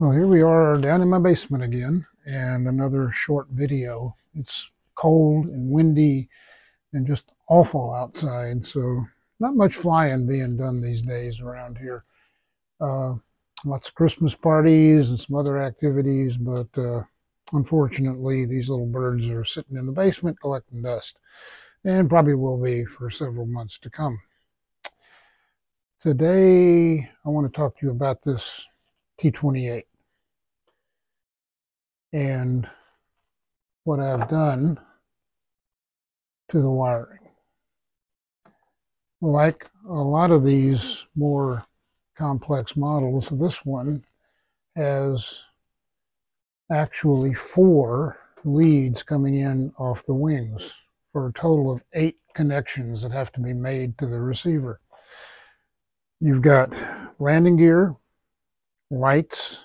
Well, here we are down in my basement again, and another short video. It's cold and windy and just awful outside, so not much flying being done these days around here. Uh, lots of Christmas parties and some other activities, but uh, unfortunately, these little birds are sitting in the basement collecting dust, and probably will be for several months to come. Today, I want to talk to you about this T28 and what I've done to the wiring. Like a lot of these more complex models, this one has actually four leads coming in off the wings for a total of eight connections that have to be made to the receiver. You've got landing gear, lights,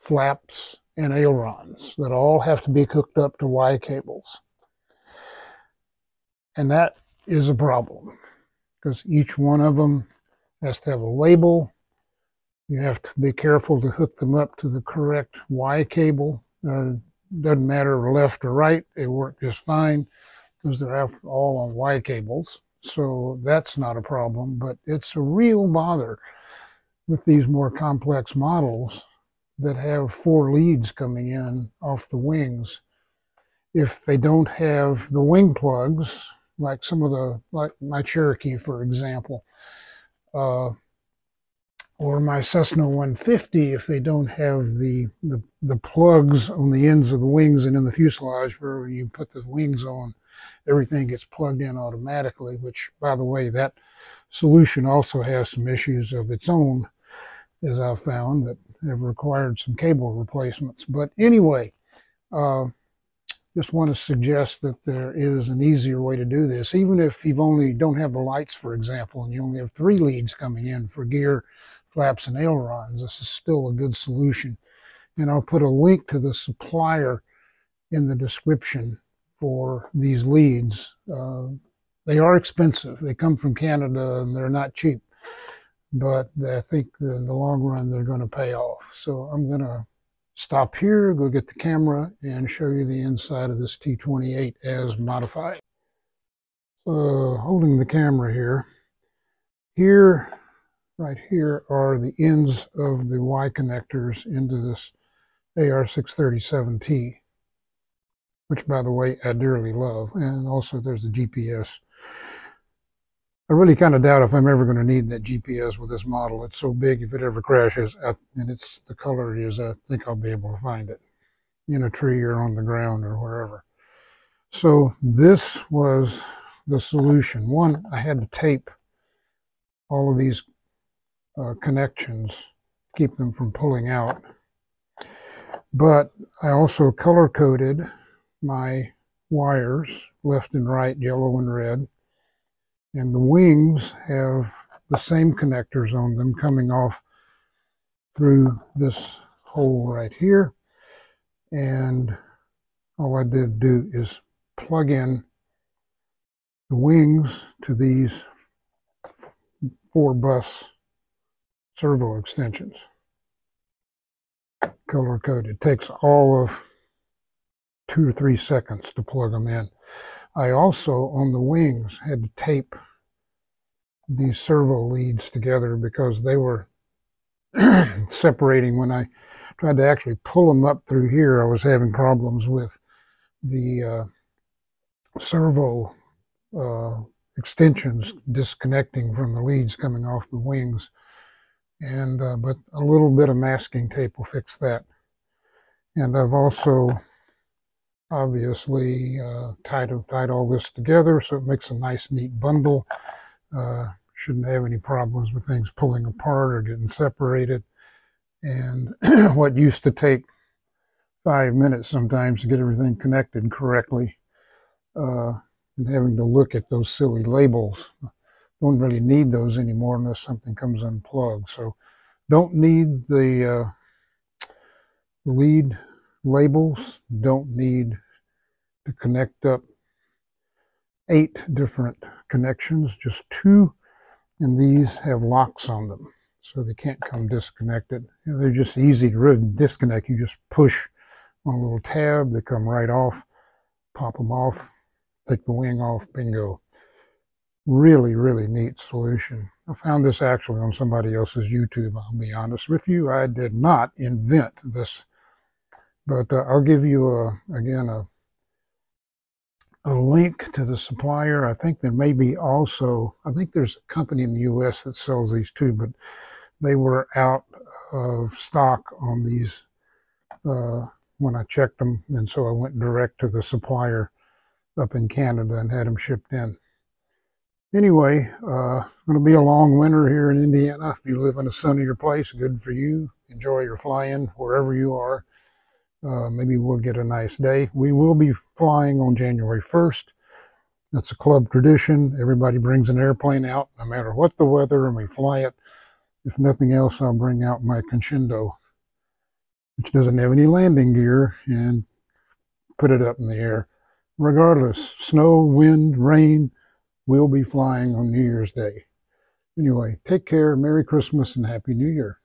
flaps, and ailerons that all have to be hooked up to Y cables. And that is a problem because each one of them has to have a label. You have to be careful to hook them up to the correct Y cable. Uh, doesn't matter left or right, they work just fine because they're all on Y cables. So that's not a problem, but it's a real bother with these more complex models that have four leads coming in off the wings. If they don't have the wing plugs, like some of the, like my Cherokee, for example, uh, or my Cessna 150, if they don't have the, the, the plugs on the ends of the wings and in the fuselage where when you put the wings on, everything gets plugged in automatically, which, by the way, that solution also has some issues of its own, as I've found, that have required some cable replacements. But anyway, uh, just want to suggest that there is an easier way to do this. Even if you've only don't have the lights, for example, and you only have three leads coming in for gear, flaps, and ailerons, this is still a good solution. And I'll put a link to the supplier in the description for these leads. Uh, they are expensive. They come from Canada and they're not cheap but I think in the long run they're going to pay off. So I'm going to stop here, go get the camera, and show you the inside of this T28 as modified. So holding the camera here, here, right here are the ends of the Y connectors into this AR637T, which by the way I dearly love, and also there's the GPS. I really kind of doubt if I'm ever going to need that GPS with this model. It's so big, if it ever crashes, and it's the color is, I think I'll be able to find it in a tree or on the ground or wherever. So this was the solution. One, I had to tape all of these uh, connections, to keep them from pulling out. But I also color coded my wires, left and right, yellow and red and the wings have the same connectors on them coming off through this hole right here. And all I did do is plug in the wings to these four bus servo extensions. Color coded. It takes all of two or three seconds to plug them in. I also, on the wings, had to tape these servo leads together because they were separating when I tried to actually pull them up through here. I was having problems with the uh, servo uh, extensions disconnecting from the leads coming off the wings. And uh, but a little bit of masking tape will fix that. And I've also obviously uh, tied, tied all this together so it makes a nice neat bundle. Uh, shouldn't have any problems with things pulling apart or getting separated. And what used to take five minutes sometimes to get everything connected correctly uh, and having to look at those silly labels. Don't really need those anymore unless something comes unplugged. So don't need the uh, lead labels, don't need to connect up eight different connections, just two, and these have locks on them. so they can't come disconnected. They're just easy to disconnect. You just push on a little tab, they come right off, pop them off, take the wing off, bingo. Really, really neat solution. I found this actually on somebody else's YouTube, I'll be honest with you. I did not invent this, but uh, I'll give you, a, again, a, a link to the supplier. I think there may be also, I think there's a company in the U.S. that sells these too, but they were out of stock on these uh, when I checked them, and so I went direct to the supplier up in Canada and had them shipped in. Anyway, uh, going to be a long winter here in Indiana. If you live in a sunnier place, good for you. Enjoy your flying wherever you are. Uh, maybe we'll get a nice day. We will be flying on January 1st. That's a club tradition. Everybody brings an airplane out, no matter what the weather, and we fly it. If nothing else, I'll bring out my Conscendo, which doesn't have any landing gear, and put it up in the air. Regardless, snow, wind, rain, we'll be flying on New Year's Day. Anyway, take care, Merry Christmas, and Happy New Year.